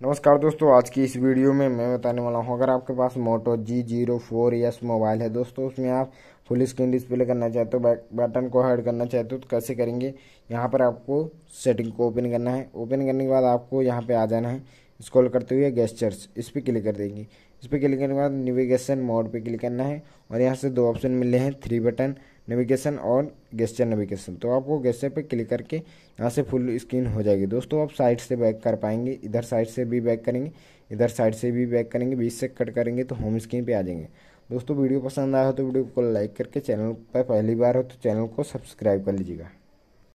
नमस्कार दोस्तों, आज की इस वीडियो में मैं बताने वाला हूँ, अगर आपके पास Moto G zero four S mobile है, दोस्तों, उसमें आप फुल स्क्रीन डिस्प्ले करना चाहते हो बटन को हाइड करना चाहते हो तो कैसे करेंगे? यहाँ पर आपको सेटिंग को ओपन करना है। ओपन करने के बाद आपको यहाँ पे आ जाना है। स्क्रॉल करते हुए गेस्टर्स इस पर क्लिक कर देंगे। इस पर क्लिक करने के बाद नेविगेशन मोड पे क्लिक करना है और यहाँ से दो ऑप्शन मिले हैं थ्री बटन नेविगेशन और गेस्टर नेविगेशन तो आपको गेस्टर पे क्लिक करके यहाँ से फुल स्क्रीन हो जाएगी। दोस्तों, आप साइड से बैक कर पाएँगे, इधर साइड से भी बैक करेंगे, इधर साइड से भी बैक करेंगे, बीच से कट करेंगे तो होम स्क्रीन पर आ जाएँगे। दोस्तों, वीडियो पसंद आया हो तो वीडियो को लाइक करके चैनल पर पहली बार हो तो चैनल को सब्सक्राइब कर लीजिएगा।